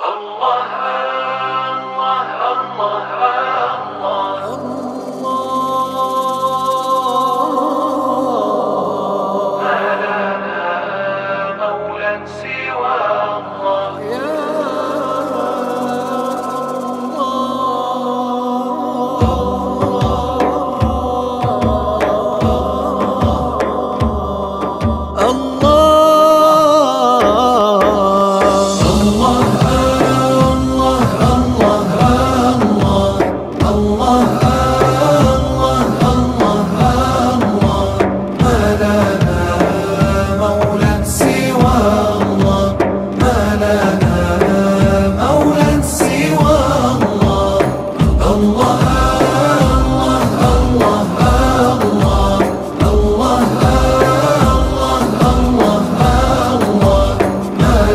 Allah.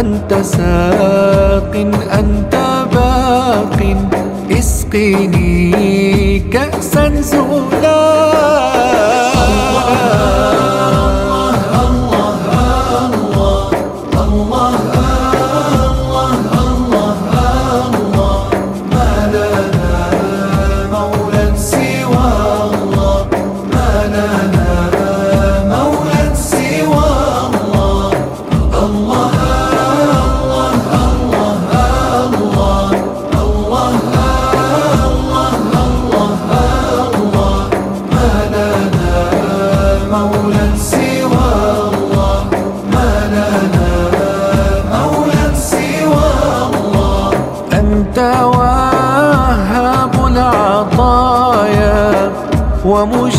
أنت ساق أنت باق. اسقني كأسا زولا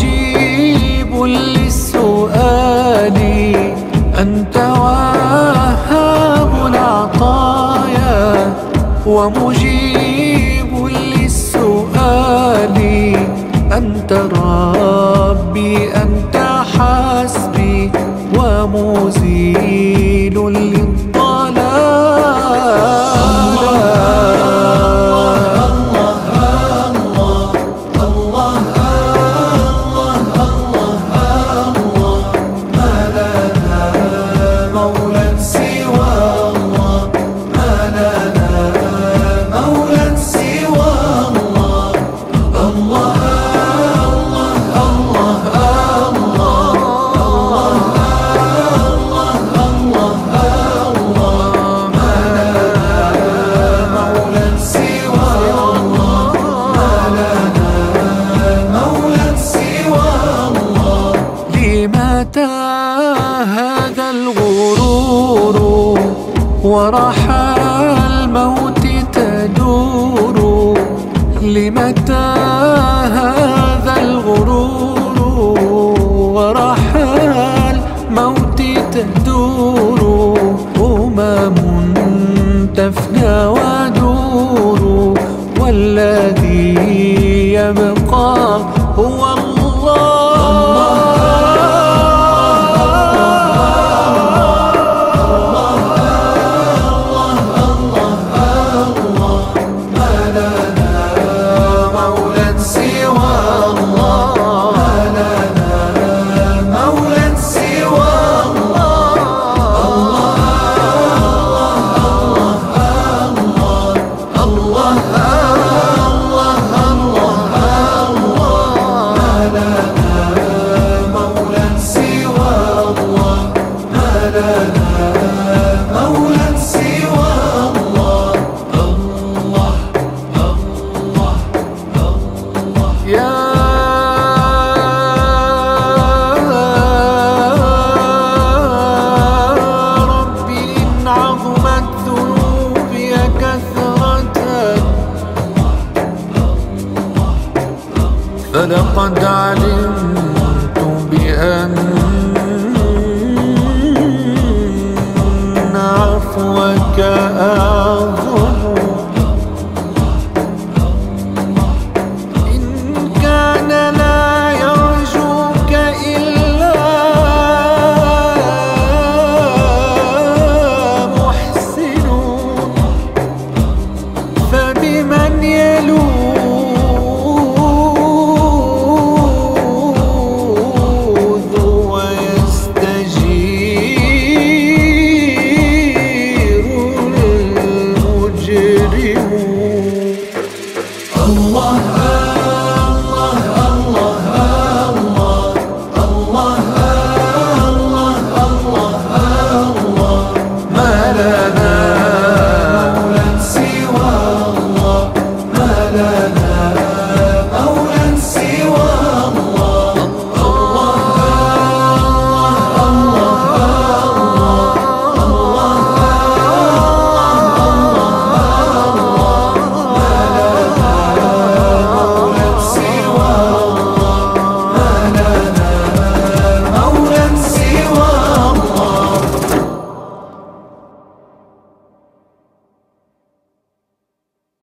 ومجيب للسؤال أنت وهاب العطايا ومجيب للسؤال أنت ربي أنت هذا الغرور ورحى الموت تدور. لمتى هذا الغرور ورحى الموت تدور؟ أمم تفنى ودور والذي فلقد علمت